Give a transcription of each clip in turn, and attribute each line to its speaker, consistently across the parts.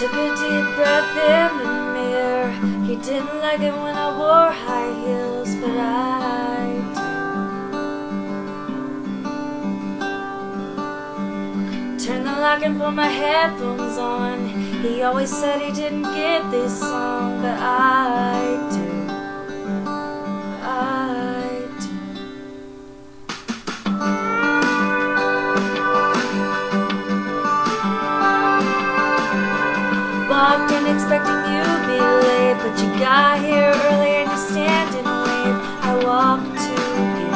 Speaker 1: took a deep breath in the mirror. He didn't like it when I wore high heels, but I do. Turned the lock and put my headphones on. He always said he didn't get this song, but I expecting you'd be late But you got here earlier and you stand and wave I walked to you.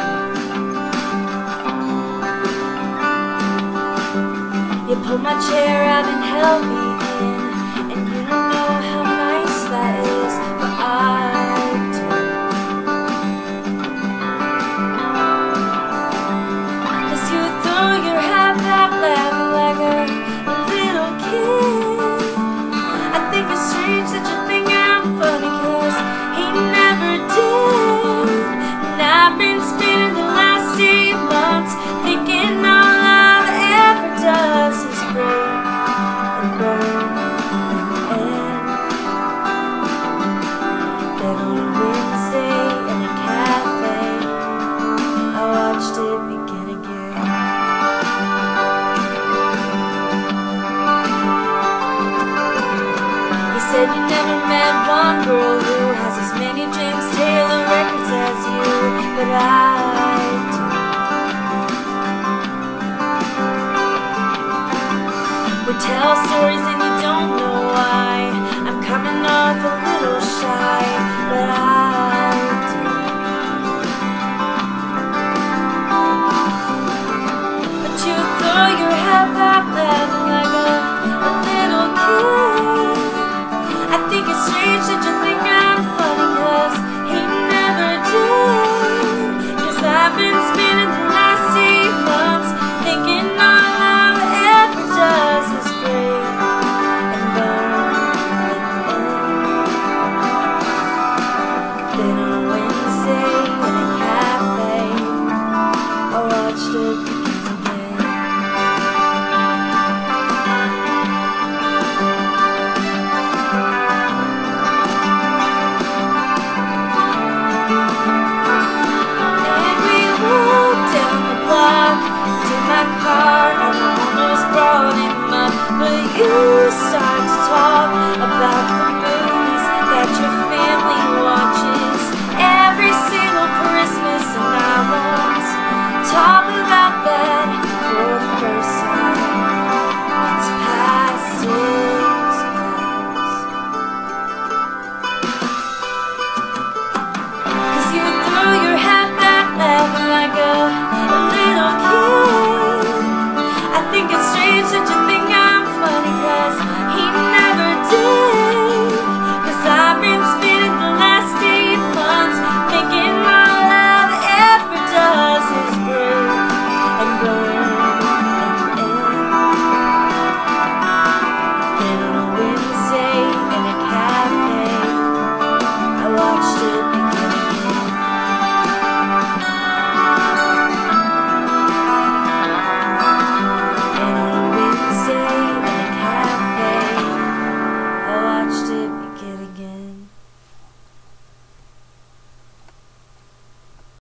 Speaker 1: You pulled my chair out and held me said you never met one girl who has as many James We tell stories and you don't know why. I'm coming off a little shy, but I you start to talk